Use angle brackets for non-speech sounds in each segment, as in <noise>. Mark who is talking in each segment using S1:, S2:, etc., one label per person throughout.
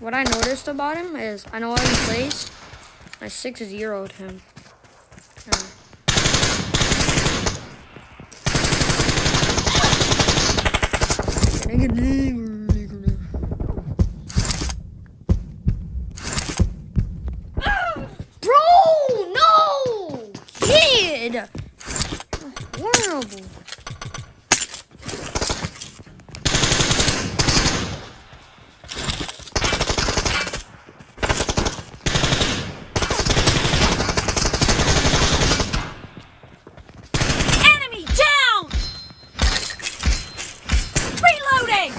S1: what I noticed about him is I know he plays. I six zeroed him. Yeah. Bro, no! Kid! Horrible.
S2: Enemy down! Reloading!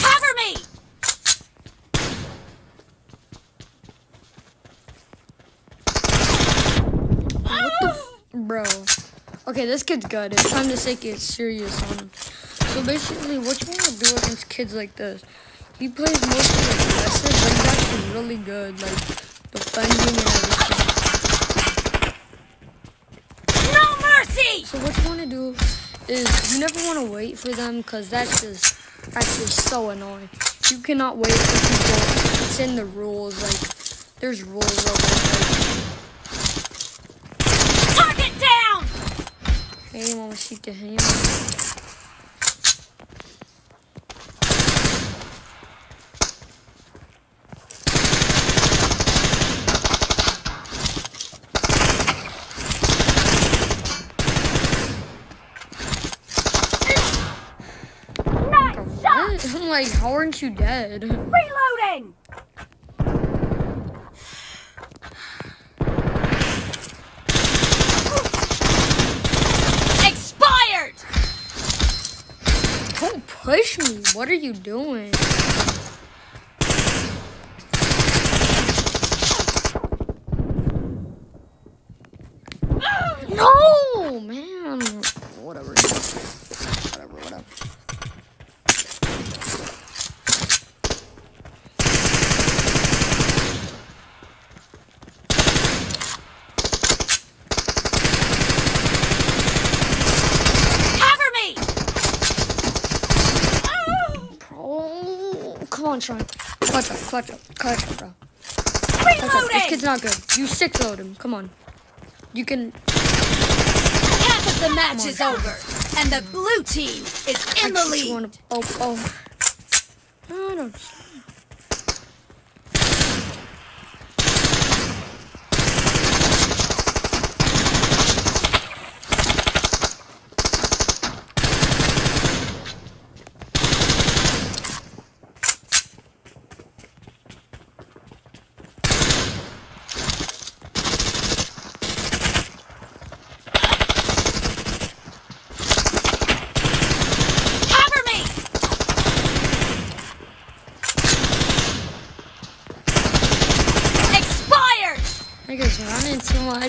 S2: Cover me!
S1: What the f- Bro. Okay, this kid's good. It's time to take it serious on him. So basically, what you want to do against kids like this, he plays mostly aggressive, but he's actually really good, like, defending and everything.
S2: No mercy!
S1: So what you want to do is, you never want to wait for them, because that's just, just so annoying. You cannot wait for people. It's in the rules, like, there's rules it, like, Hey, you want to shoot the?
S2: Nice shot! <laughs>
S1: I'm like, how aren't you dead?
S2: Reloading! Expired!
S1: Don't me. What are you doing? No, man. Whatever. Whatever, whatever.
S2: Cover me!
S1: Bro, come on, Sean. Clutch up, clutch up, clutch up, bro. Clutch up. This kid's not good. You six load him. Come on. You can.
S2: Half of the match is over, and the blue team is in the
S1: I just
S2: lead.
S1: wanna- oh, oh. No, no.
S2: Cover me! Expired!
S1: Niggas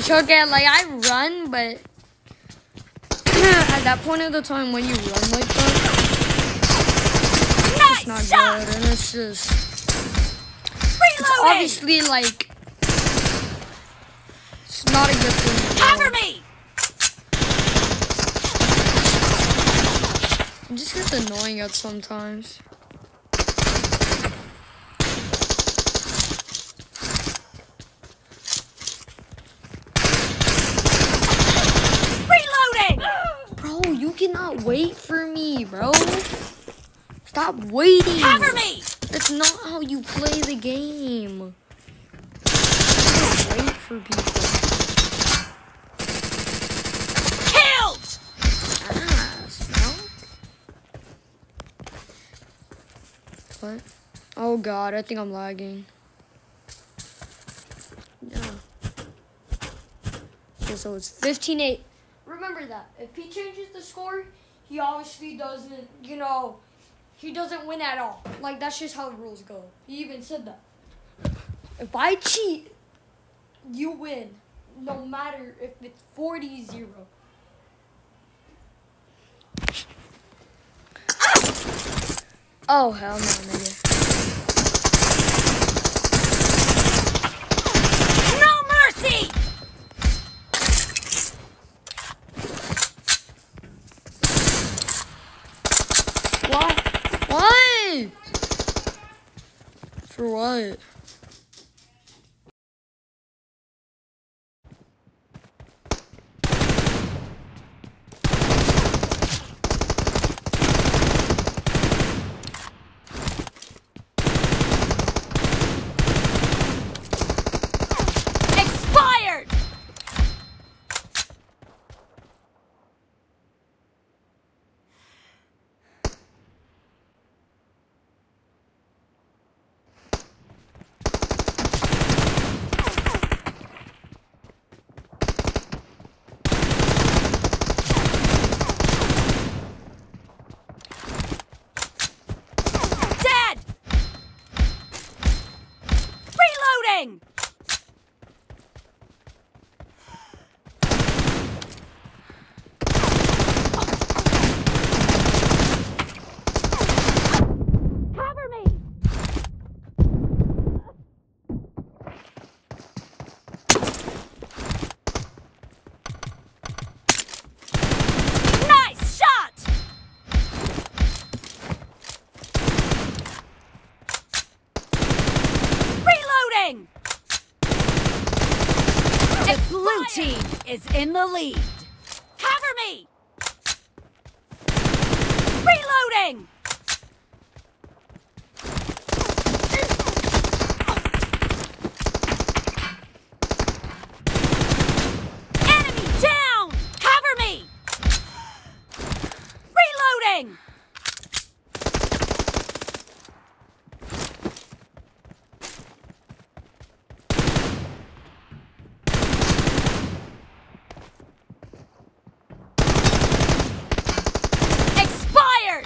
S1: too much. Okay, like I run, but <clears throat> at that point of the time when you run like that, it's not
S2: shot!
S1: good, and it's just it's
S2: Reloading!
S1: obviously like it's not a good thing.
S2: Cover me!
S1: It just gets annoying at sometimes.
S2: Reloading!
S1: Bro, cannot wait for me, bro. Stop waiting.
S2: Cover me!
S1: That's not how you play the game. Wait for people.
S2: Killed!
S1: What? Oh god, I think I'm lagging. Yeah. Okay, so it's 15-8. Remember that. If he changes the score, he obviously doesn't, you know, he doesn't win at all. Like, that's just how the rules go. He even said that. If I cheat, you win. No matter if it's 40-0. Ah! Oh, hell no, nigga.
S2: No mercy!
S1: What? What? For what?
S2: Expired! Dead! Reloading! Cover me! Nice shot! Reloading! The blue team is in the lead. Cover me! Reloading! Enemy down! Cover me! Reloading! Expired!